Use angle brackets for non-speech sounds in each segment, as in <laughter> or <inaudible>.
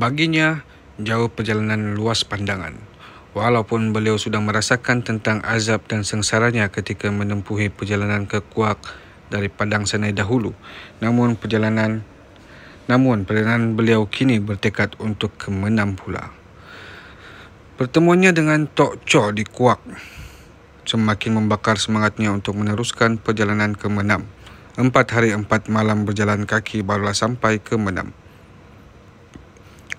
Baginya, jauh perjalanan luas pandangan. Walaupun beliau sudah merasakan tentang azab dan sengsaranya ketika menempuhi perjalanan ke Kuak dari Padang Sanai dahulu, namun perjalanan namun perjalanan beliau kini bertekad untuk ke Menam pula. Pertemuannya dengan Tok Cho di Kuak semakin membakar semangatnya untuk meneruskan perjalanan ke Menam. Empat hari empat malam berjalan kaki barulah sampai ke Menam.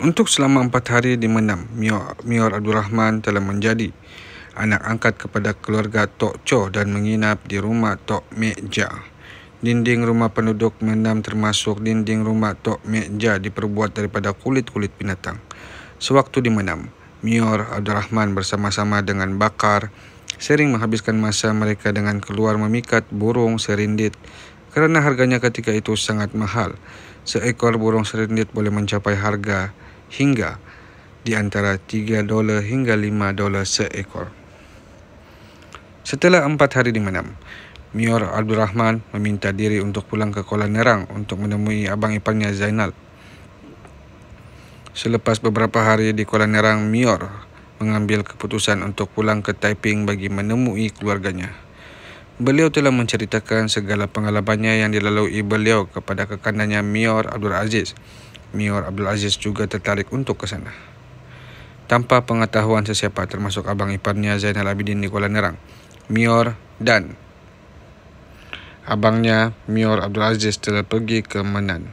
Untuk selama empat hari di Menam, Mior Abdul Rahman telah menjadi anak angkat kepada keluarga Tok Cho dan menginap di rumah Tok Mek Ja. Dinding rumah penduduk Menam termasuk dinding rumah Tok Mek Ja diperbuat daripada kulit-kulit binatang. Sewaktu di Menam, Mior Abdul Rahman bersama-sama dengan Bakar sering menghabiskan masa mereka dengan keluar memikat burung serindit kerana harganya ketika itu sangat mahal. Seekor burung serindit boleh mencapai harga hingga di antara 3 dolar hingga 5 dolar seekor. Setelah empat hari di Menam, Mior Abdul Rahman meminta diri untuk pulang ke Kuala Nerang untuk menemui abang iparnya Zainal. Selepas beberapa hari di Kuala Nerang, Mior mengambil keputusan untuk pulang ke Taiping bagi menemui keluarganya. Beliau telah menceritakan segala pengalamannya yang dilalui beliau kepada kekanannya Mior Abdul Aziz Mior Abdul Aziz juga tertarik untuk ke sana. Tanpa pengetahuan sesiapa termasuk abang iparnya Zainal Abidin di Kuala Nerang, Mior dan abangnya Mior Abdul Aziz telah pergi ke Menan.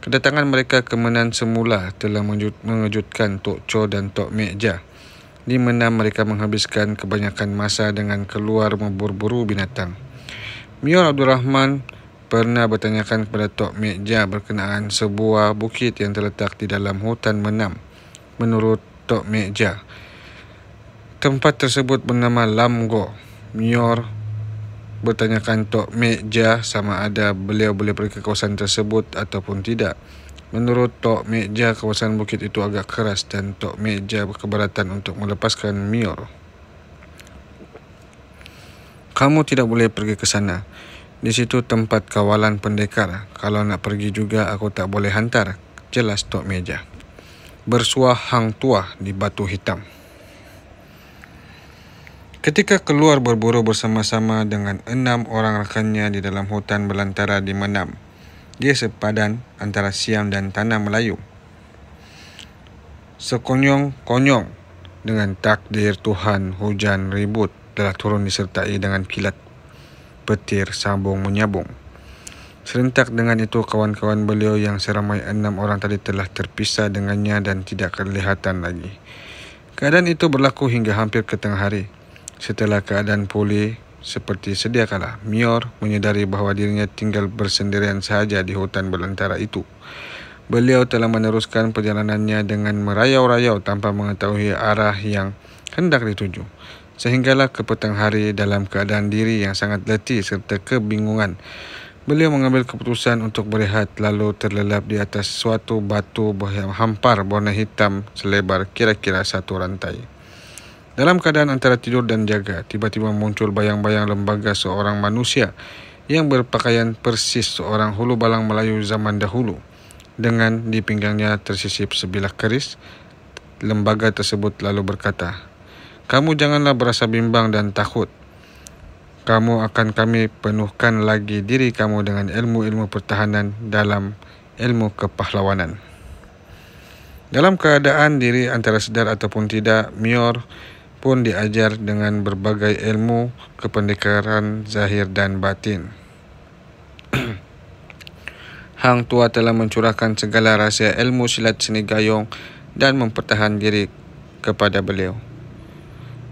Kedatangan mereka ke Menan semula telah mengejutkan Tok Cho dan Tok Mek Ja. Di Menan mereka menghabiskan kebanyakan masa dengan keluar memburu-buru binatang. Mior Abdul Rahman pernah bertanyakan kepada Tok Mek Ja berkenaan sebuah bukit yang terletak di dalam hutan Menam. Menurut Tok Mek Ja, tempat tersebut bernama Lam Go. Mior bertanyakan Tok Mek Ja sama ada beliau boleh pergi ke kawasan tersebut ataupun tidak. Menurut Tok Mek Ja, kawasan bukit itu agak keras dan Tok Mek Ja berkeberatan untuk melepaskan Mior. Kamu tidak boleh pergi ke sana. Di situ tempat kawalan pendekar. Kalau nak pergi juga aku tak boleh hantar. Jelas Tok Meja. Bersuah hang tua di batu hitam. Ketika keluar berburu bersama-sama dengan enam orang rakannya di dalam hutan belantara di Menam, dia sepadan antara Siam dan Tanah Melayu. Sekonyong-konyong dengan takdir Tuhan hujan ribut telah turun disertai dengan kilat petir sambung menyambung. Serentak dengan itu kawan-kawan beliau yang seramai enam orang tadi telah terpisah dengannya dan tidak kelihatan lagi. Keadaan itu berlaku hingga hampir ke tengah hari. Setelah keadaan pulih seperti sedia kala, Mior menyedari bahawa dirinya tinggal bersendirian sahaja di hutan belantara itu. Beliau telah meneruskan perjalanannya dengan merayau-rayau tanpa mengetahui arah yang hendak dituju sehinggalah ke petang hari dalam keadaan diri yang sangat letih serta kebingungan. Beliau mengambil keputusan untuk berehat lalu terlelap di atas suatu batu yang hampar berwarna hitam selebar kira-kira satu rantai. Dalam keadaan antara tidur dan jaga, tiba-tiba muncul bayang-bayang lembaga seorang manusia yang berpakaian persis seorang hulu balang Melayu zaman dahulu. Dengan di pinggangnya tersisip sebilah keris, lembaga tersebut lalu berkata, kamu janganlah berasa bimbang dan takut. Kamu akan kami penuhkan lagi diri kamu dengan ilmu-ilmu pertahanan dalam ilmu kepahlawanan. Dalam keadaan diri antara sedar ataupun tidak, Mior pun diajar dengan berbagai ilmu kependekaran zahir dan batin. <clears throat> Hang Tua telah mencurahkan segala rahsia ilmu silat seni gayung dan mempertahan diri kepada beliau.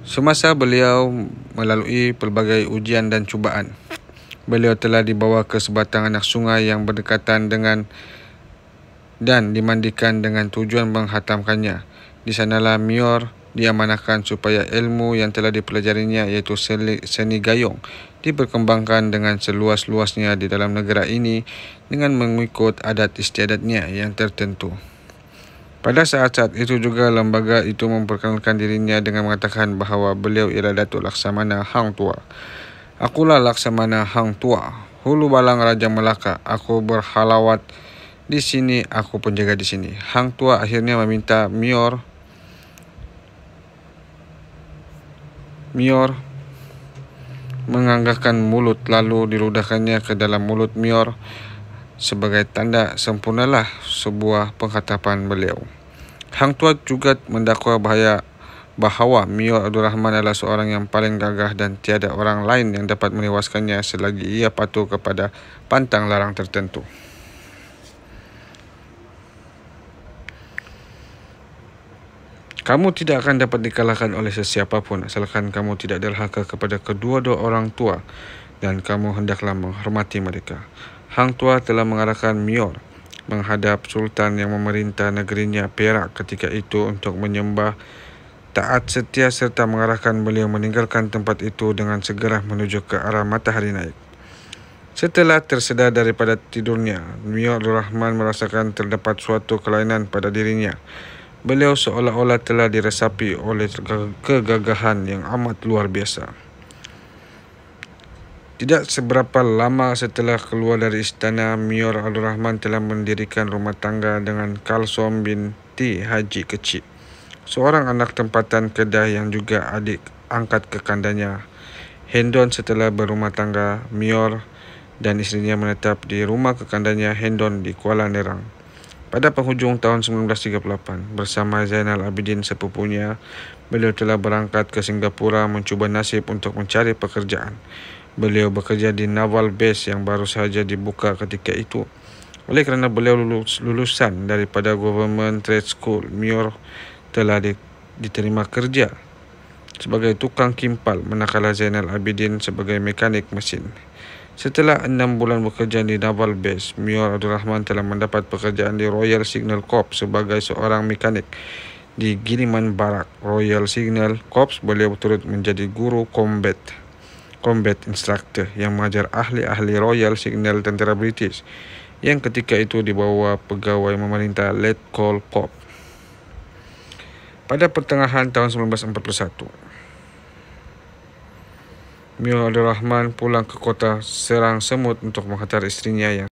Semasa beliau melalui pelbagai ujian dan cubaan, beliau telah dibawa ke sebatang anak sungai yang berdekatan dengan dan dimandikan dengan tujuan menghatamkannya. Di sanalah Mior diamanahkan supaya ilmu yang telah dipelajarinya iaitu seni gayung diperkembangkan dengan seluas-luasnya di dalam negara ini dengan mengikut adat istiadatnya yang tertentu. Pada saat-saat itu juga lembaga itu memperkenalkan dirinya dengan mengatakan bahawa beliau ialah Datuk Laksamana Hang Tua. Akulah Laksamana Hang Tua, hulu balang Raja Melaka. Aku berhalawat Di sini aku penjaga di sini. Hang tua akhirnya meminta Mior Mior menganggarkan mulut lalu diludahkannya ke dalam mulut Mior sebagai tanda sempurnalah sebuah penghatapan beliau. Hang tua juga mendakwa bahaya bahawa Mior Abdul Rahman adalah seorang yang paling gagah dan tiada orang lain yang dapat menewaskannya selagi ia patuh kepada pantang larang tertentu. Kamu tidak akan dapat dikalahkan oleh sesiapa pun asalkan kamu tidak derhaka kepada kedua-dua orang tua dan kamu hendaklah menghormati mereka. Hang tua telah mengarahkan Mior menghadap Sultan yang memerintah negerinya Perak ketika itu untuk menyembah taat setia serta mengarahkan beliau meninggalkan tempat itu dengan segera menuju ke arah matahari naik. Setelah tersedar daripada tidurnya, Mior Rahman merasakan terdapat suatu kelainan pada dirinya. Beliau seolah-olah telah diresapi oleh kegagahan yang amat luar biasa. Tidak seberapa lama setelah keluar dari istana, Mior Abdul Rahman telah mendirikan rumah tangga dengan Kalsom binti Haji Kecil. Seorang anak tempatan Kedah yang juga adik angkat kekandanya. Hendon setelah berumah tangga, Mior dan istrinya menetap di rumah kekandanya Hendon di Kuala Nerang. Pada penghujung tahun 1938, bersama Zainal Abidin sepupunya, beliau telah berangkat ke Singapura mencuba nasib untuk mencari pekerjaan. Beliau bekerja di Naval Base yang baru sahaja dibuka ketika itu. Oleh kerana beliau lulus, lulusan daripada Government Trade School, Mior telah di, diterima kerja sebagai tukang kimpal manakala Zainal Abidin sebagai mekanik mesin. Setelah enam bulan bekerja di Naval Base, Mior Abdul Rahman telah mendapat pekerjaan di Royal Signal Corps sebagai seorang mekanik. Di Giliman Barak, Royal Signal Corps, beliau turut menjadi guru combat combat instructor yang mengajar ahli-ahli Royal Signal Tentera British yang ketika itu dibawa pegawai memerintah Let Call Pop. Pada pertengahan tahun 1941, Mio Abdul Rahman pulang ke kota Serang Semut untuk menghantar istrinya yang